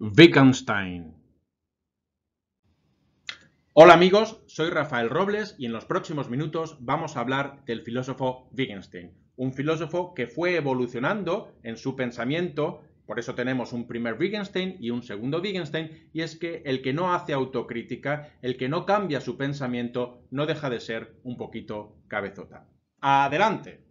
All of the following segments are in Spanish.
Wittgenstein. Hola amigos, soy Rafael Robles y en los próximos minutos vamos a hablar del filósofo Wittgenstein, un filósofo que fue evolucionando en su pensamiento, por eso tenemos un primer Wittgenstein y un segundo Wittgenstein, y es que el que no hace autocrítica, el que no cambia su pensamiento, no deja de ser un poquito cabezota. Adelante.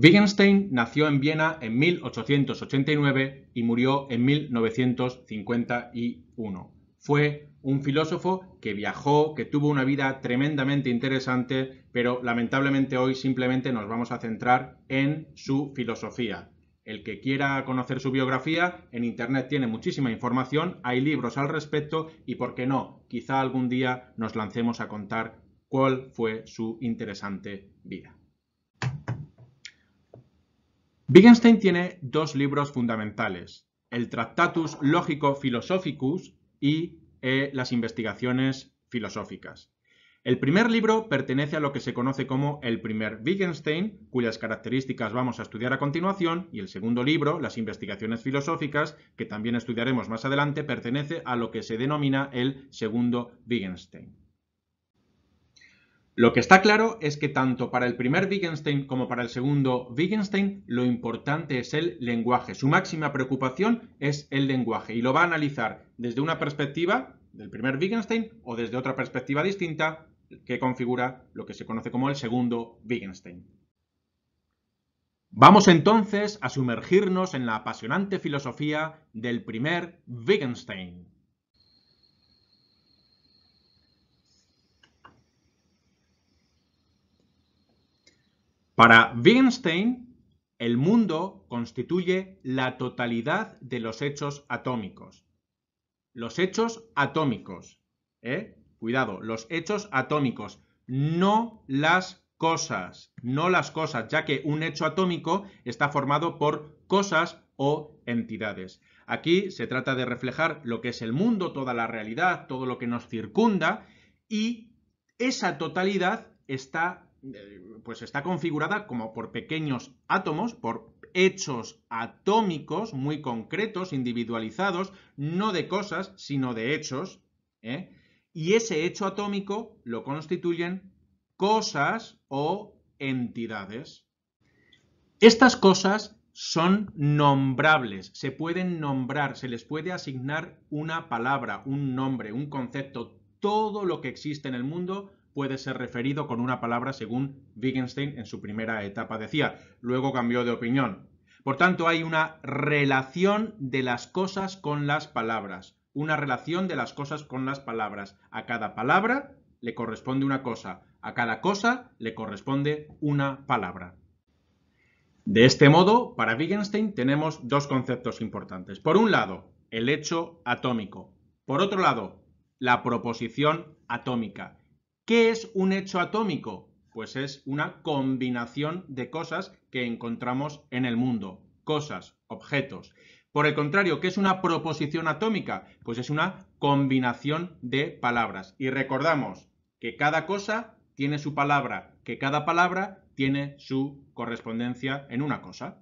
Wittgenstein nació en Viena en 1889 y murió en 1951. Fue un filósofo que viajó, que tuvo una vida tremendamente interesante, pero lamentablemente hoy simplemente nos vamos a centrar en su filosofía. El que quiera conocer su biografía, en Internet tiene muchísima información, hay libros al respecto y, ¿por qué no? Quizá algún día nos lancemos a contar cuál fue su interesante vida. Wittgenstein tiene dos libros fundamentales, el Tractatus Logico Philosophicus y eh, las investigaciones filosóficas. El primer libro pertenece a lo que se conoce como el primer Wittgenstein, cuyas características vamos a estudiar a continuación, y el segundo libro, las investigaciones filosóficas, que también estudiaremos más adelante, pertenece a lo que se denomina el segundo Wittgenstein. Lo que está claro es que tanto para el primer Wittgenstein como para el segundo Wittgenstein lo importante es el lenguaje. Su máxima preocupación es el lenguaje y lo va a analizar desde una perspectiva del primer Wittgenstein o desde otra perspectiva distinta que configura lo que se conoce como el segundo Wittgenstein. Vamos entonces a sumergirnos en la apasionante filosofía del primer Wittgenstein. Para Wittgenstein, el mundo constituye la totalidad de los hechos atómicos. Los hechos atómicos, ¿eh? Cuidado, los hechos atómicos, no las cosas, no las cosas, ya que un hecho atómico está formado por cosas o entidades. Aquí se trata de reflejar lo que es el mundo, toda la realidad, todo lo que nos circunda, y esa totalidad está pues está configurada como por pequeños átomos, por hechos atómicos muy concretos, individualizados, no de cosas, sino de hechos, ¿eh? y ese hecho atómico lo constituyen cosas o entidades. Estas cosas son nombrables, se pueden nombrar, se les puede asignar una palabra, un nombre, un concepto, todo lo que existe en el mundo puede ser referido con una palabra según Wittgenstein en su primera etapa decía. Luego cambió de opinión. Por tanto, hay una relación de las cosas con las palabras. Una relación de las cosas con las palabras. A cada palabra le corresponde una cosa. A cada cosa le corresponde una palabra. De este modo, para Wittgenstein tenemos dos conceptos importantes. Por un lado, el hecho atómico. Por otro lado, la proposición atómica. ¿Qué es un hecho atómico? Pues es una combinación de cosas que encontramos en el mundo, cosas, objetos. Por el contrario, ¿qué es una proposición atómica? Pues es una combinación de palabras. Y recordamos que cada cosa tiene su palabra, que cada palabra tiene su correspondencia en una cosa.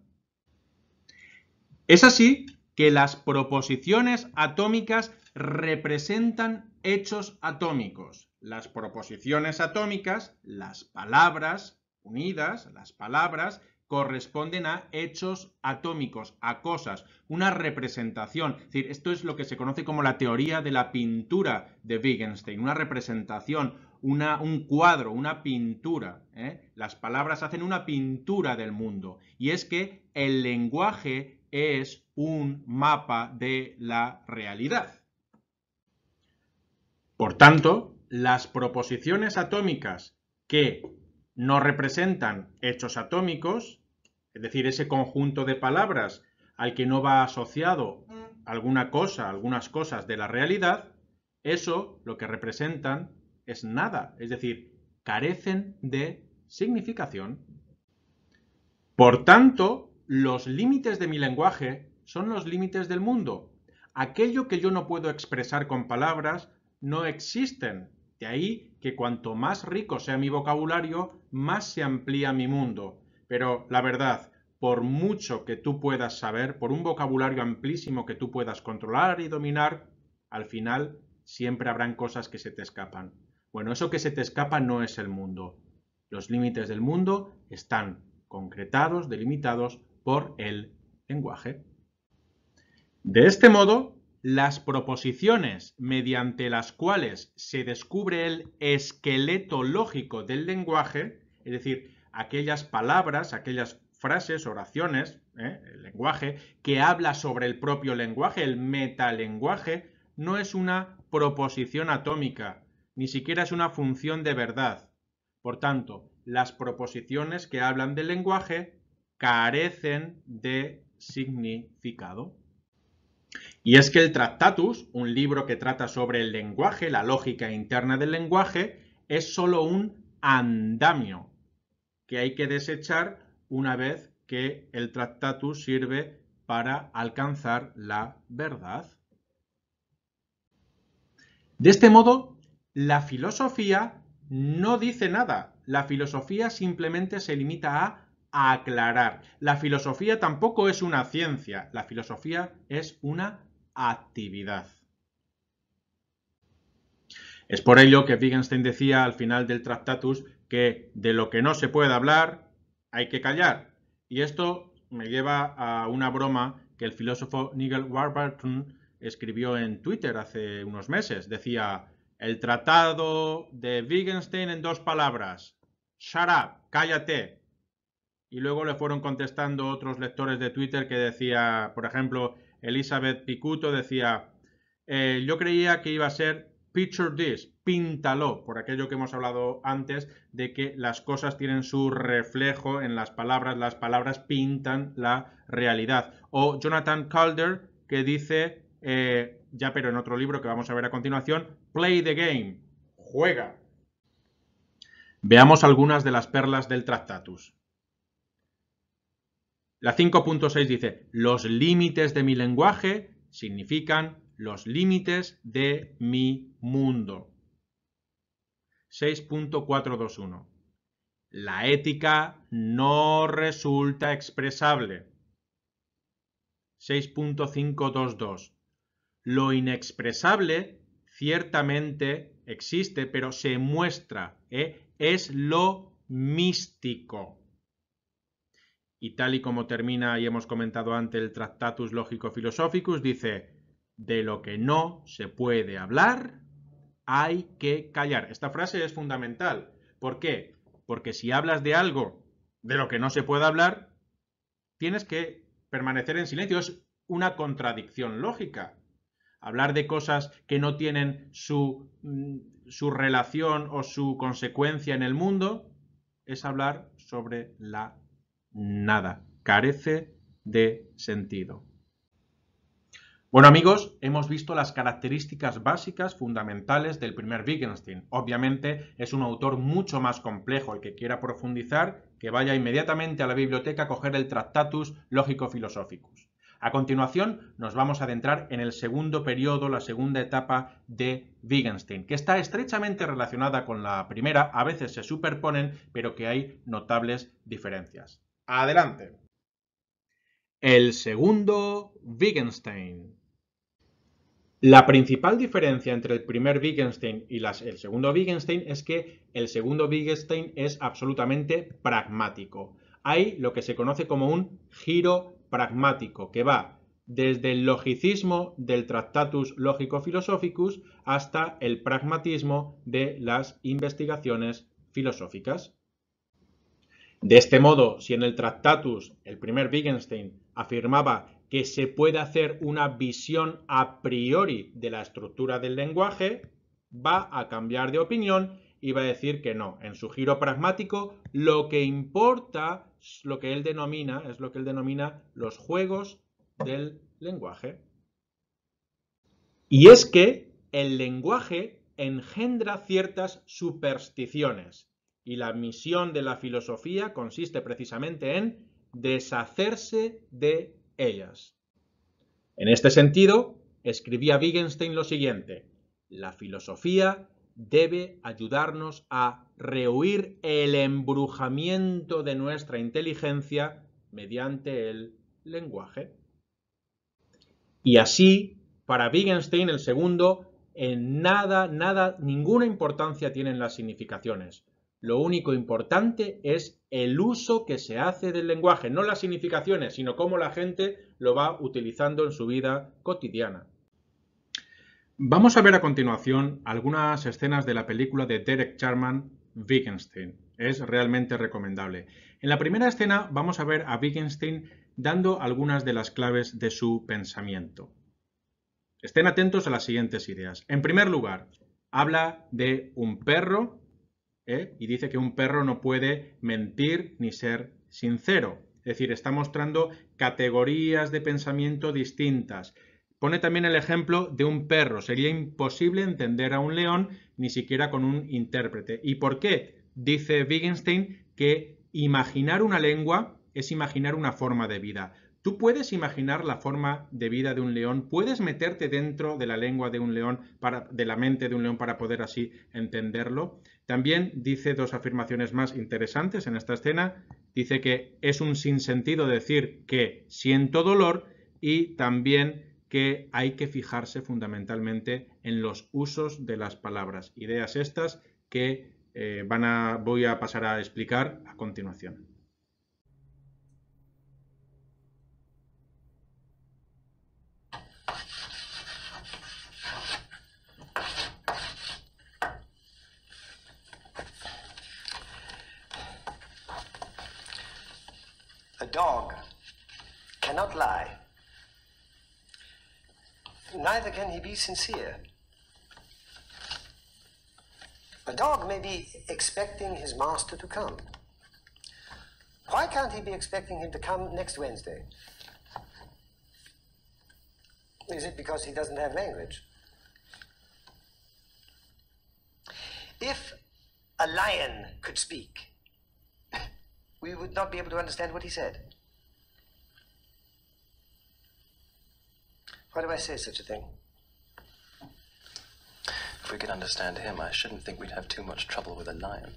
Es así que las proposiciones atómicas representan hechos atómicos. Las proposiciones atómicas, las palabras unidas, las palabras, corresponden a hechos atómicos, a cosas, una representación. Es decir, esto es lo que se conoce como la teoría de la pintura de Wittgenstein, una representación, una, un cuadro, una pintura. ¿eh? Las palabras hacen una pintura del mundo. Y es que el lenguaje es un mapa de la realidad. Por tanto, las proposiciones atómicas que no representan hechos atómicos, es decir, ese conjunto de palabras al que no va asociado alguna cosa, algunas cosas de la realidad, eso lo que representan es nada, es decir, carecen de significación. Por tanto, los límites de mi lenguaje son los límites del mundo. Aquello que yo no puedo expresar con palabras no existen. De ahí que cuanto más rico sea mi vocabulario, más se amplía mi mundo. Pero la verdad, por mucho que tú puedas saber, por un vocabulario amplísimo que tú puedas controlar y dominar, al final siempre habrán cosas que se te escapan. Bueno, eso que se te escapa no es el mundo. Los límites del mundo están concretados, delimitados por el lenguaje. De este modo, las proposiciones mediante las cuales se descubre el esqueleto lógico del lenguaje, es decir, aquellas palabras, aquellas frases, oraciones, ¿eh? el lenguaje, que habla sobre el propio lenguaje, el metalenguaje, no es una proposición atómica, ni siquiera es una función de verdad. Por tanto, las proposiciones que hablan del lenguaje carecen de significado. Y es que el Tractatus, un libro que trata sobre el lenguaje, la lógica interna del lenguaje, es solo un andamio que hay que desechar una vez que el Tractatus sirve para alcanzar la verdad. De este modo, la filosofía no dice nada. La filosofía simplemente se limita a aclarar. La filosofía tampoco es una ciencia. La filosofía es una actividad. Es por ello que Wittgenstein decía al final del Tractatus que de lo que no se puede hablar hay que callar. Y esto me lleva a una broma que el filósofo Nigel Warburton escribió en Twitter hace unos meses. Decía, el tratado de Wittgenstein en dos palabras. Shut up, cállate. Y luego le fueron contestando otros lectores de Twitter que decía, por ejemplo, Elizabeth Picuto decía, eh, yo creía que iba a ser picture this, píntalo, por aquello que hemos hablado antes de que las cosas tienen su reflejo en las palabras, las palabras pintan la realidad. O Jonathan Calder que dice, eh, ya pero en otro libro que vamos a ver a continuación, play the game, juega. Veamos algunas de las perlas del Tractatus. La 5.6 dice, los límites de mi lenguaje significan los límites de mi mundo. 6.421. La ética no resulta expresable. 6.522. Lo inexpresable ciertamente existe, pero se muestra, ¿eh? es lo místico. Y tal y como termina y hemos comentado antes el Tractatus Lógico Philosophicus, dice, de lo que no se puede hablar, hay que callar. Esta frase es fundamental. ¿Por qué? Porque si hablas de algo de lo que no se puede hablar, tienes que permanecer en silencio. Es una contradicción lógica. Hablar de cosas que no tienen su, mm, su relación o su consecuencia en el mundo es hablar sobre la nada. Carece de sentido. Bueno amigos, hemos visto las características básicas fundamentales del primer Wittgenstein. Obviamente es un autor mucho más complejo. El que quiera profundizar, que vaya inmediatamente a la biblioteca a coger el Tractatus Lógico-Philosophicus. A continuación nos vamos a adentrar en el segundo periodo, la segunda etapa de Wittgenstein, que está estrechamente relacionada con la primera, a veces se superponen, pero que hay notables diferencias. Adelante. El segundo Wittgenstein. La principal diferencia entre el primer Wittgenstein y el segundo Wittgenstein es que el segundo Wittgenstein es absolutamente pragmático. Hay lo que se conoce como un giro pragmático que va desde el logicismo del Tractatus Lógico-Philosophicus hasta el pragmatismo de las investigaciones filosóficas. De este modo, si en el Tractatus el primer Wittgenstein afirmaba que se puede hacer una visión a priori de la estructura del lenguaje, va a cambiar de opinión y va a decir que no. En su giro pragmático, lo que importa, lo que él denomina, es lo que él denomina los juegos del lenguaje. Y es que el lenguaje engendra ciertas supersticiones y la misión de la filosofía consiste precisamente en deshacerse de ellas. En este sentido, escribía Wittgenstein lo siguiente, la filosofía debe ayudarnos a rehuir el embrujamiento de nuestra inteligencia mediante el lenguaje. Y así, para Wittgenstein, el segundo, en nada, nada, ninguna importancia tienen las significaciones. Lo único importante es el uso que se hace del lenguaje, no las significaciones, sino cómo la gente lo va utilizando en su vida cotidiana. Vamos a ver a continuación algunas escenas de la película de Derek Charman, Wittgenstein. Es realmente recomendable. En la primera escena vamos a ver a Wittgenstein dando algunas de las claves de su pensamiento. Estén atentos a las siguientes ideas. En primer lugar, habla de un perro ¿eh? y dice que un perro no puede mentir ni ser sincero. Es decir, está mostrando categorías de pensamiento distintas. Pone también el ejemplo de un perro. Sería imposible entender a un león ni siquiera con un intérprete. ¿Y por qué? Dice Wittgenstein que imaginar una lengua es imaginar una forma de vida. Tú puedes imaginar la forma de vida de un león, puedes meterte dentro de la lengua de un león, para, de la mente de un león para poder así entenderlo. También dice dos afirmaciones más interesantes en esta escena. Dice que es un sinsentido decir que siento dolor y también que hay que fijarse fundamentalmente en los usos de las palabras. Ideas estas que eh, van a, voy a pasar a explicar a continuación. Neither can he be sincere. A dog may be expecting his master to come. Why can't he be expecting him to come next Wednesday? Is it because he doesn't have language? If a lion could speak, we would not be able to understand what he said. Why do I say such a thing? If we could understand him, I shouldn't think we'd have too much trouble with a lion.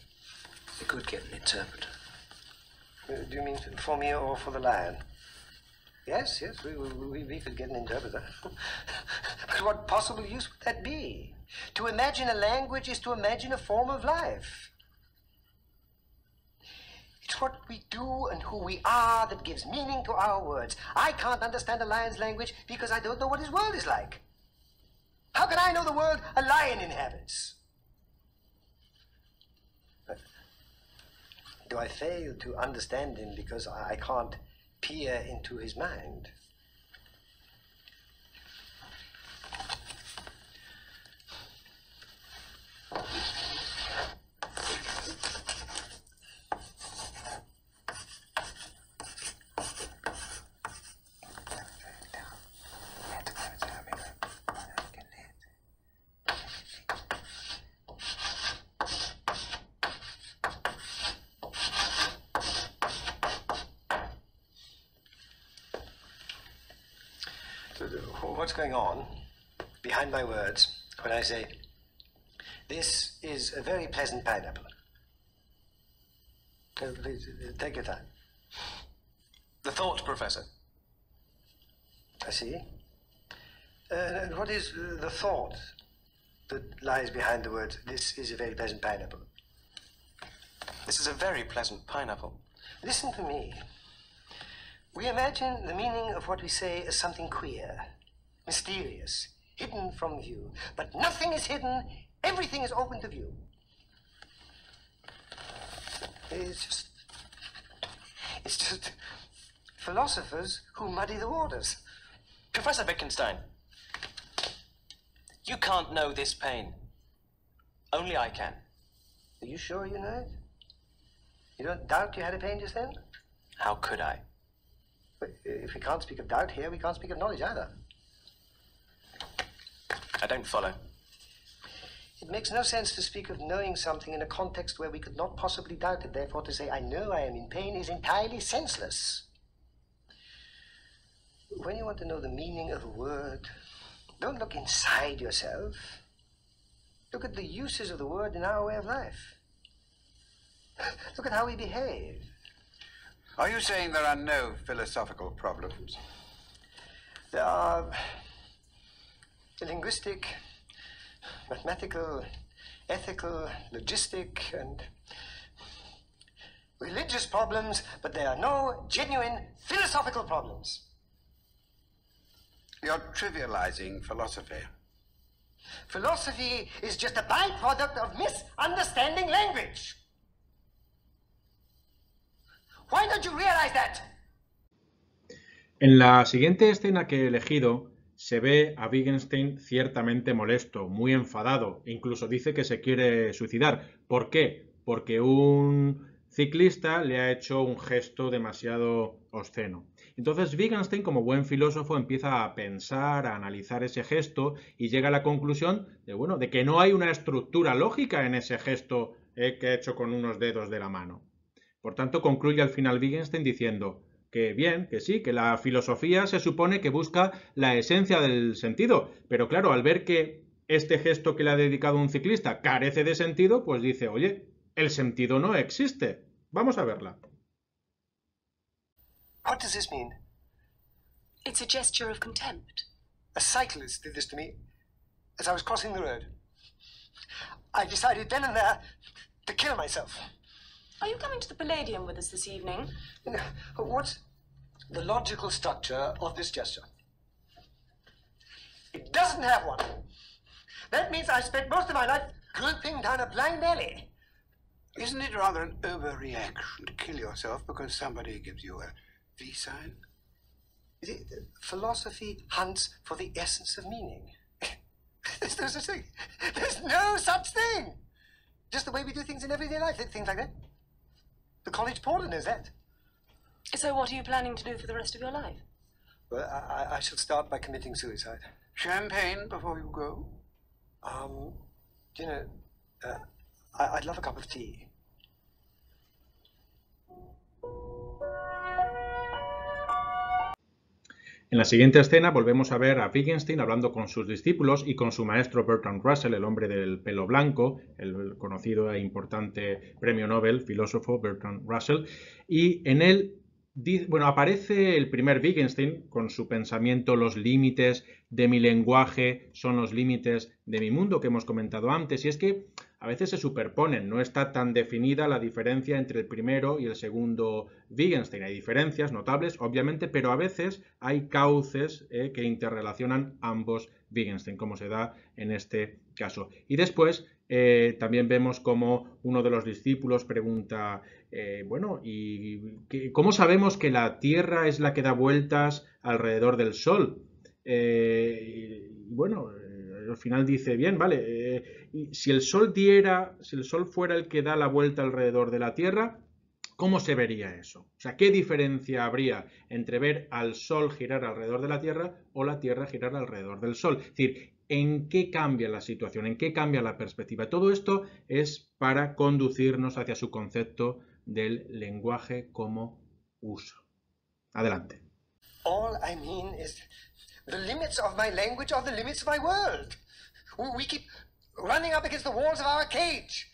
We could get an interpreter. Uh, Do you mean for me or for the lion? Yes, yes, we, we, we could get an interpreter. but what possible use would that be? To imagine a language is to imagine a form of life. It's what we do and who we are that gives meaning to our words. I can't understand a lion's language because I don't know what his world is like. How can I know the world a lion inhabits? Do I fail to understand him because I can't peer into his mind? What's going on behind my words when I say, this is a very pleasant pineapple? Uh, please, uh, take your time. The thought, Professor. I see. Uh, and what is uh, the thought that lies behind the words, this is a very pleasant pineapple? This is a very pleasant pineapple. Listen to me. We imagine the meaning of what we say as something queer, mysterious, hidden from view. But nothing is hidden, everything is open to view. It's just. It's just philosophers who muddy the waters. Professor Wittgenstein, you can't know this pain. Only I can. Are you sure you know it? You don't doubt you had a pain just then? How could I? But if we can't speak of doubt here, we can't speak of knowledge either. I don't follow. It makes no sense to speak of knowing something in a context where we could not possibly doubt it. Therefore, to say, I know I am in pain is entirely senseless. When you want to know the meaning of a word, don't look inside yourself. Look at the uses of the word in our way of life. Look at how we behave. Are you saying there are no philosophical problems? There are linguistic, mathematical, ethical, logistic, and religious problems, but there are no genuine philosophical problems. You're trivializing philosophy. Philosophy is just a byproduct of misunderstanding language. Why don't you realize that? En la siguiente escena que he elegido se ve a Wittgenstein ciertamente molesto, muy enfadado, incluso dice que se quiere suicidar. ¿Por qué? Porque un ciclista le ha hecho un gesto demasiado obsceno. Entonces Wittgenstein, como buen filósofo, empieza a pensar, a analizar ese gesto y llega a la conclusión de, bueno, de que no hay una estructura lógica en ese gesto eh, que ha hecho con unos dedos de la mano. Por tanto, concluye al final Wittgenstein diciendo que bien, que sí, que la filosofía se supone que busca la esencia del sentido, pero claro, al ver que este gesto que le ha dedicado un ciclista carece de sentido, pues dice, oye, el sentido no existe. Vamos a verla. What does this mean? It's a gesture of contempt. A cyclist did this to me as I was crossing the road. I decided then and there to kill myself. Are you coming to the Palladium with us this evening? You what's the logical structure of this gesture? It doesn't have one. That means I spent most of my life groping down a blind alley. Isn't it rather an overreaction to kill yourself because somebody gives you a V sign? The- the Philosophy hunts for the essence of meaning. There's no such thing. There's no such thing. Just the way we do things in everyday life, things like that. The college porter knows that. So what are you planning to do for the rest of your life? Well, I, I- I shall start by committing suicide. Champagne before you go? Um, do you know, uh, I, I'd love a cup of tea. En la siguiente escena volvemos a ver a Wittgenstein hablando con sus discípulos y con su maestro Bertrand Russell, el hombre del pelo blanco, el conocido e importante premio Nobel, filósofo Bertrand Russell, y en él bueno, aparece el primer Wittgenstein con su pensamiento los límites de mi lenguaje son los límites de mi mundo que hemos comentado antes, y es que a veces se superponen, no está tan definida la diferencia entre el primero y el segundo Wittgenstein. Hay diferencias notables, obviamente, pero a veces hay cauces eh, que interrelacionan ambos Wittgenstein, como se da en este caso. Y después eh, también vemos como uno de los discípulos pregunta, eh, bueno, ¿y cómo sabemos que la Tierra es la que da vueltas alrededor del Sol? Y bueno, al final dice, bien, vale, si el Sol diera, si el Sol fuera el que da la vuelta alrededor de la Tierra, ¿cómo se vería eso? O sea, ¿qué diferencia habría entre ver al Sol girar alrededor de la Tierra o la Tierra girar alrededor del Sol? Es decir, ¿en qué cambia la situación? ¿En qué cambia la perspectiva? Todo esto es para conducirnos hacia su concepto del lenguaje como uso. Adelante. All I mean is the limits of my language are the limits of my world. We keep running up against the walls of our cage.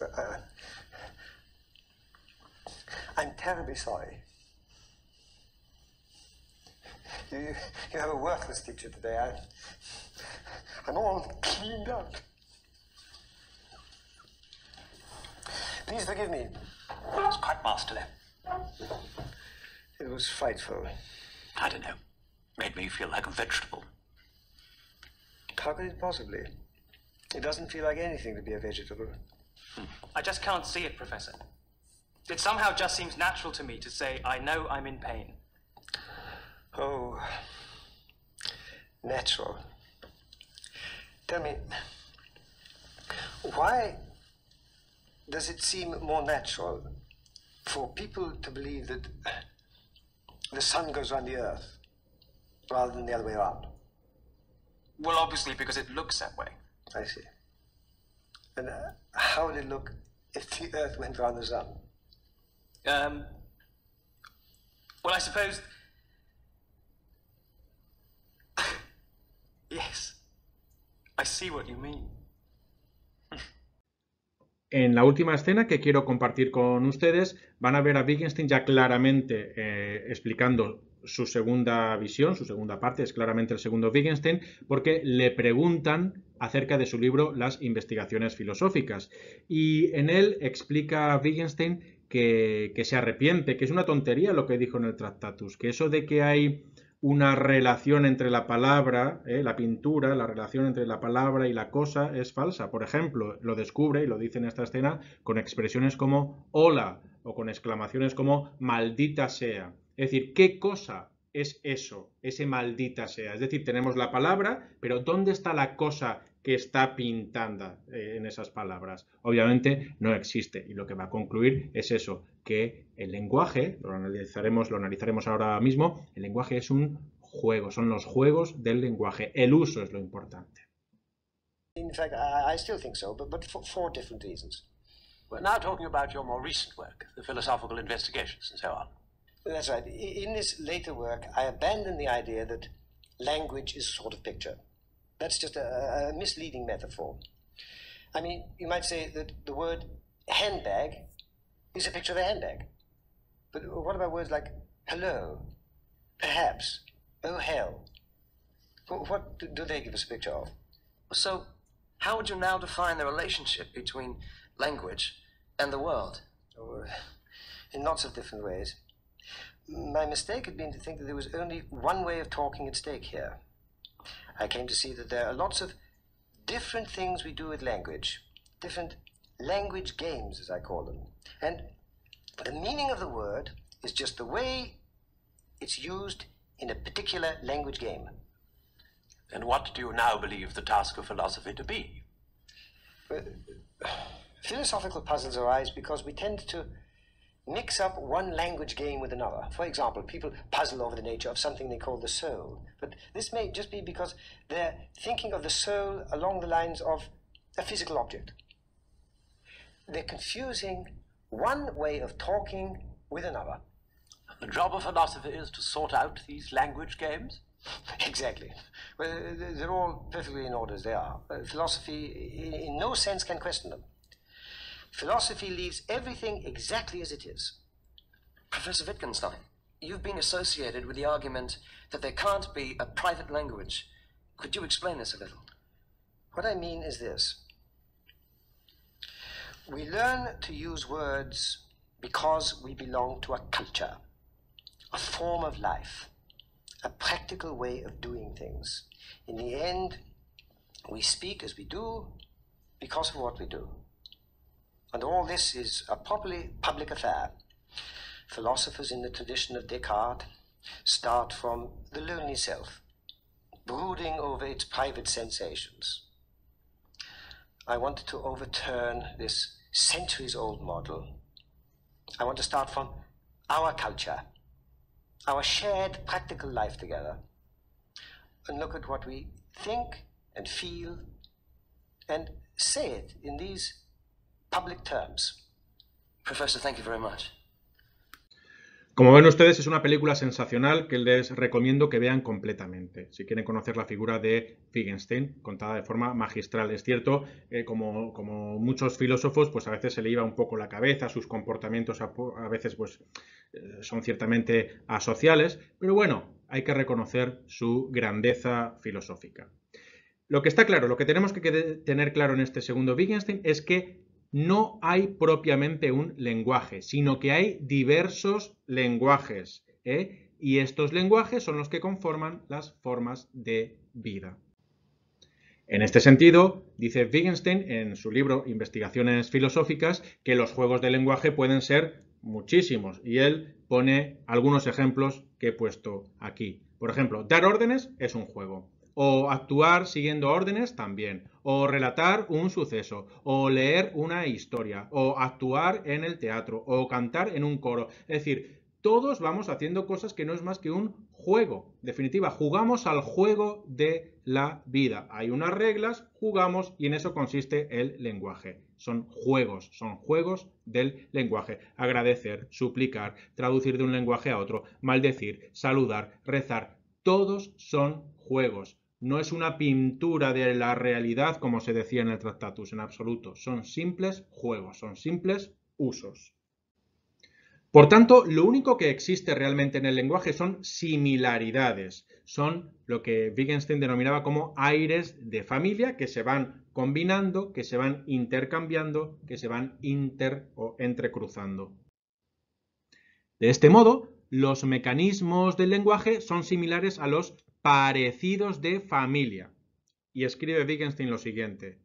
Uh, I'm terribly sorry. You, you, you have a worthless teacher today. I, I'm all cleaned up. Please forgive me. It was quite masterly. It was frightful. I don't know. Made me feel like a vegetable. How could it possibly? It doesn't feel like anything to be a vegetable. Hmm. I just can't see it, Professor. It somehow just seems natural to me to say, I know I'm in pain. Oh, natural. Tell me, why does it seem more natural for people to believe that the sun goes around the earth rather than the other way around? Well, obviously, because it looks that way. I see. And uh, how would it look if the earth went around the sun? Um, well, I suppose. yes. I see what you mean. En la última escena que quiero compartir con ustedes, van a ver a Wittgenstein ya claramente eh, explicando su segunda visión, su segunda parte, es claramente el segundo Wittgenstein, porque le preguntan acerca de su libro Las investigaciones filosóficas. Y en él explica Wittgenstein que, se arrepiente, que es una tontería lo que dijo en el Tractatus, que eso de que hay una relación entre la palabra, eh, la pintura, la relación entre la palabra y la cosa es falsa. Por ejemplo, lo descubre y lo dice en esta escena con expresiones como hola o con exclamaciones como maldita sea. Es decir, ¿qué cosa es eso, ese maldita sea? Es decir, tenemos la palabra, pero ¿dónde está la cosa que está pintando eh, en esas palabras? Obviamente no existe y lo que va a concluir es eso, que el lenguaje, lo analizaremos, lo analizaremos ahora mismo, el lenguaje es un juego, son los juegos del lenguaje, el uso es lo importante. In fact, I, I still think so, but, but for four different reasons. We're now talking about your more recent work, the philosophical investigations and so on. That's right. In this later work, I abandon the idea that language is a sort of picture. That's just a, a misleading metaphor. I mean, you might say that the word handbag is a picture of a handbag. But what about words like hello, perhaps, oh hell? What do- do they give us a picture of? So, how would you now define the relationship between language and the world? Oh, in lots of different ways. My mistake had been to think that there was only one way of talking at stake here. I came to see that there are lots of different things we do with language, different language games, as I call them. And the meaning of the word is just the way it's used in a particular language game. And what do you now believe the task of philosophy to be? Philosophical puzzles arise because we tend to mix up one language game with another. For example, people puzzle over the nature of something they call the soul. But this may just be because they're thinking of the soul along the lines of a physical object. They're confusing one way of talking with another. The job of philosophy is to sort out these language games? Exactly. Well, they're all perfectly in order as they are. Uh, philosophy, in no sense, can question them. Philosophy leaves everything exactly as it is. Professor Wittgenstein, you've been associated with the argument that there can't be a private language. Could you explain this a little? What I mean is this we learn to use words because we belong to a culture, a form of life, a practical way of doing things. In the end, we speak as we do because of what we do. And all this is a properly public affair. Philosophers in the tradition of Descartes start from the lonely self, brooding over its private sensations. I wanted to overturn this centuries old model. I want to start from our culture, our shared practical life together, and look at what we think and feel and say it in these public terms. Professor, thank you very much. Como ven ustedes, es una película sensacional que les recomiendo que vean completamente. Si quieren conocer la figura de Wittgenstein, contada de forma magistral. Es cierto, eh, como, como, muchos filósofos, pues a veces se le iba un poco la cabeza, sus comportamientos a, a veces pues, eh, son ciertamente asociales, pero bueno, hay que reconocer su grandeza filosófica. Lo que está claro, lo que tenemos que tener claro en este segundo Wittgenstein es que no hay propiamente un lenguaje, sino que hay diversos lenguajes. ¿eh? Y estos lenguajes son los que conforman las formas de vida. En este sentido, dice Wittgenstein en su libro Investigaciones Filosóficas que los juegos de lenguaje pueden ser muchísimos y él pone algunos ejemplos que he puesto aquí. Por ejemplo, dar órdenes es un juego o actuar siguiendo órdenes también, o relatar un suceso, o leer una historia, o actuar en el teatro, o cantar en un coro. Es decir, todos vamos haciendo cosas que no es más que un juego. En definitiva, jugamos al juego de la vida. Hay unas reglas, jugamos y en eso consiste el lenguaje. Son juegos, son juegos del lenguaje. Agradecer, suplicar, traducir de un lenguaje a otro, maldecir, saludar, rezar. Todos son juegos. No es una pintura de la realidad como se decía en el Tractatus, en absoluto. Son simples juegos, son simples usos. Por tanto, lo único que existe realmente en el lenguaje son similaridades, son lo que Wittgenstein denominaba como aires de familia que se van combinando, que se van intercambiando, que se van inter o entrecruzando. De este modo, los mecanismos del lenguaje son similares a los parecidos de familia. Y escribe Wittgenstein lo siguiente.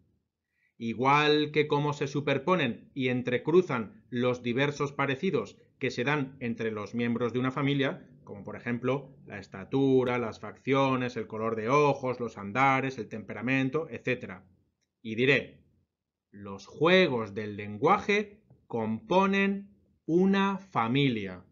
Igual que como se superponen y entrecruzan los diversos parecidos que se dan entre los miembros de una familia, como por ejemplo la estatura, las facciones, el color de ojos, los andares, el temperamento, etc. Y diré, los juegos del lenguaje componen una familia.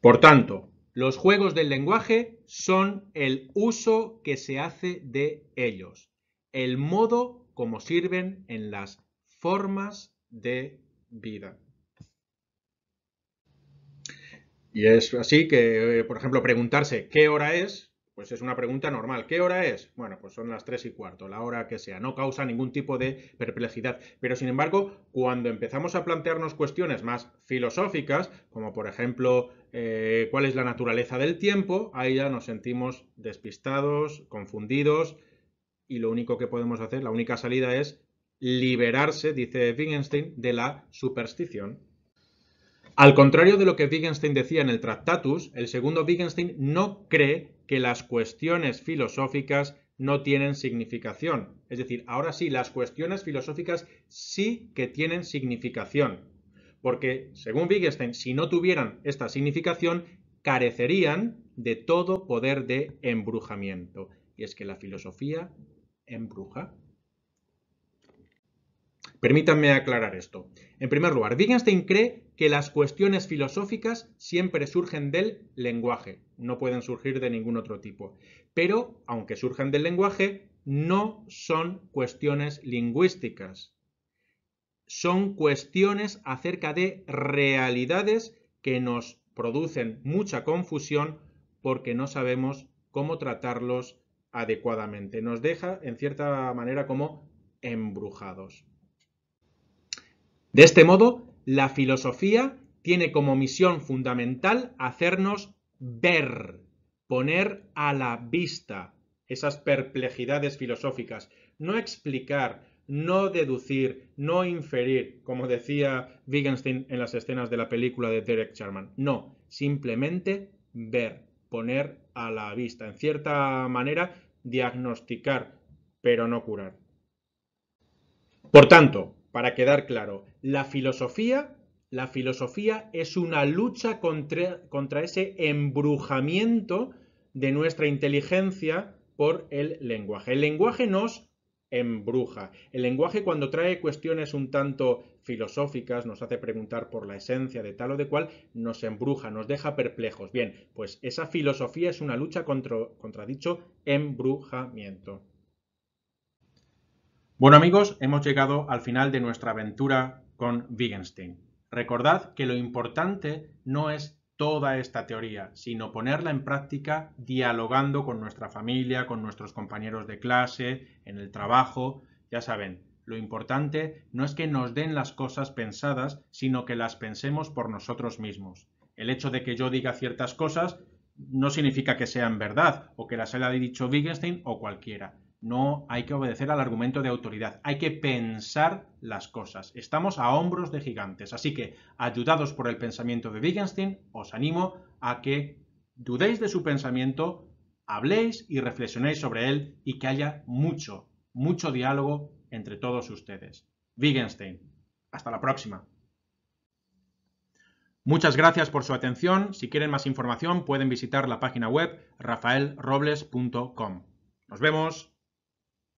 Por tanto, los juegos del lenguaje son el uso que se hace de ellos, el modo como sirven en las formas de vida. Y es así que, eh, por ejemplo, preguntarse qué hora es, pues es una pregunta normal. ¿Qué hora es? Bueno, pues son las tres y cuarto, la hora que sea. No causa ningún tipo de perplejidad. Pero sin embargo, cuando empezamos a plantearnos cuestiones más filosóficas, como por ejemplo, eh, cuál es la naturaleza del tiempo, ahí ya nos sentimos despistados, confundidos, y lo único que podemos hacer, la única salida es liberarse, dice Wittgenstein, de la superstición. Al contrario de lo que Wittgenstein decía en el Tractatus, el segundo Wittgenstein no cree que las cuestiones filosóficas no tienen significación. Es decir, ahora sí, las cuestiones filosóficas sí que tienen significación. Porque, según Wittgenstein, si no tuvieran esta significación, carecerían de todo poder de embrujamiento. Y es que la filosofía embruja. Permítanme aclarar esto. En primer lugar, Wittgenstein cree que las cuestiones filosóficas siempre surgen del lenguaje, no pueden surgir de ningún otro tipo. Pero, aunque surjan del lenguaje, no son cuestiones lingüísticas. Son cuestiones acerca de realidades que nos producen mucha confusión porque no sabemos cómo tratarlos adecuadamente. Nos deja, en cierta manera, como embrujados. De este modo, la filosofía tiene como misión fundamental hacernos ver, poner a la vista esas perplejidades filosóficas, no explicar, no deducir, no inferir, como decía Wittgenstein en las escenas de la película de Derek Sherman. No, simplemente ver, poner a la vista, en cierta manera diagnosticar, pero no curar. Por tanto, para quedar claro, la filosofía, la filosofía es una lucha contra, ese embrujamiento de nuestra inteligencia por el lenguaje. El lenguaje nos embruja. El lenguaje cuando trae cuestiones un tanto filosóficas, nos hace preguntar por la esencia de tal o de cual, nos embruja, nos deja perplejos. Bien, pues esa filosofía es una lucha contra dicho embrujamiento. Bueno amigos, hemos llegado al final de nuestra aventura con Wittgenstein. Recordad que lo importante no es toda esta teoría, sino ponerla en práctica dialogando con nuestra familia, con nuestros compañeros de clase, en el trabajo. Ya saben, lo importante no es que nos den las cosas pensadas, sino que las pensemos por nosotros mismos. El hecho de que yo diga ciertas cosas no significa que sean verdad o que las haya dicho Wittgenstein o cualquiera no hay que obedecer al argumento de autoridad, hay que pensar las cosas. Estamos a hombros de gigantes, así que, ayudados por el pensamiento de Wittgenstein, os animo a que dudéis de su pensamiento, habléis y reflexionéis sobre él y que haya mucho, mucho diálogo entre todos ustedes. Wittgenstein. Hasta la próxima. Muchas gracias por su atención. Si quieren más información pueden visitar la página web rafaelrobles.com. Nos vemos.